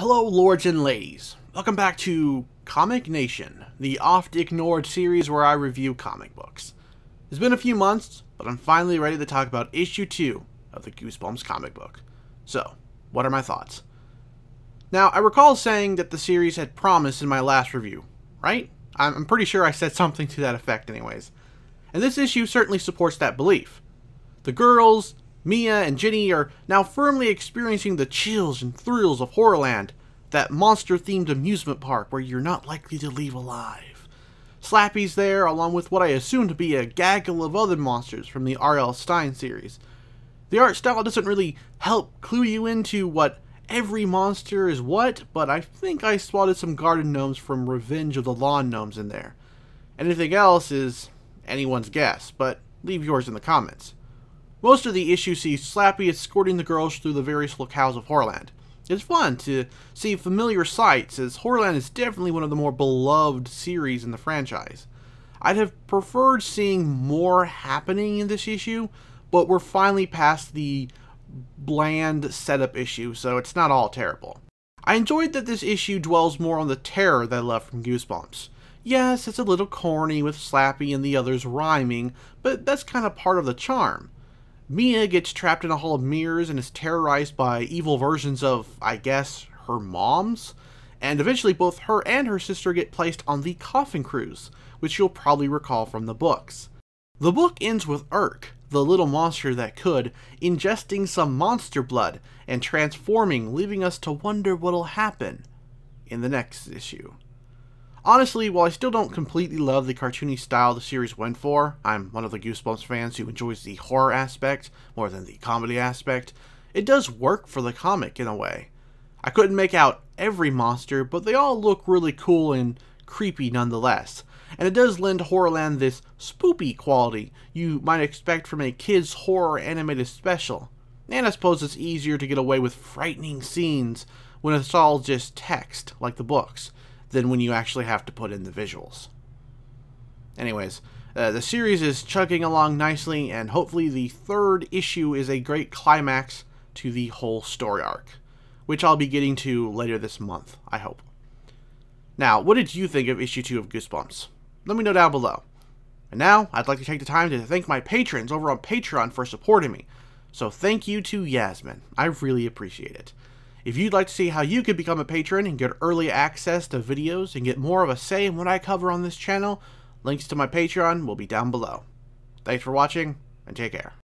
Hello, lords and ladies. Welcome back to Comic Nation, the oft ignored series where I review comic books. It's been a few months, but I'm finally ready to talk about issue 2 of the Goosebumps comic book. So, what are my thoughts? Now, I recall saying that the series had promise in my last review, right? I'm pretty sure I said something to that effect, anyways. And this issue certainly supports that belief. The girls, Mia and Ginny are now firmly experiencing the chills and thrills of Horrorland, that monster-themed amusement park where you're not likely to leave alive. Slappy's there, along with what I assume to be a gaggle of other monsters from the R.L. Stine series. The art style doesn't really help clue you into what every monster is what, but I think I spotted some garden gnomes from Revenge of the Lawn Gnomes in there. Anything else is anyone's guess, but leave yours in the comments. Most of the issue sees Slappy escorting the girls through the various locales of Horrorland. It's fun to see familiar sights, as Horrorland is definitely one of the more beloved series in the franchise. I'd have preferred seeing more happening in this issue, but we're finally past the bland setup issue, so it's not all terrible. I enjoyed that this issue dwells more on the terror that I love from Goosebumps. Yes, it's a little corny with Slappy and the others rhyming, but that's kind of part of the charm. Mia gets trapped in a hall of mirrors and is terrorized by evil versions of, I guess, her moms. And eventually both her and her sister get placed on the Coffin Cruise, which you'll probably recall from the books. The book ends with Urk, the little monster that could, ingesting some monster blood and transforming, leaving us to wonder what'll happen in the next issue. Honestly, while I still don't completely love the cartoony style the series went for, I'm one of the Goosebumps fans who enjoys the horror aspect more than the comedy aspect, it does work for the comic in a way. I couldn't make out every monster, but they all look really cool and creepy nonetheless, and it does lend Horrorland this spoopy quality you might expect from a kids' horror animated special. And I suppose it's easier to get away with frightening scenes when it's all just text, like the books than when you actually have to put in the visuals. Anyways, uh, the series is chugging along nicely, and hopefully the third issue is a great climax to the whole story arc, which I'll be getting to later this month, I hope. Now, what did you think of issue 2 of Goosebumps? Let me know down below. And now, I'd like to take the time to thank my patrons over on Patreon for supporting me. So thank you to Yasmin. I really appreciate it. If you'd like to see how you could become a patron and get early access to videos and get more of a say in what I cover on this channel, links to my Patreon will be down below. Thanks for watching, and take care.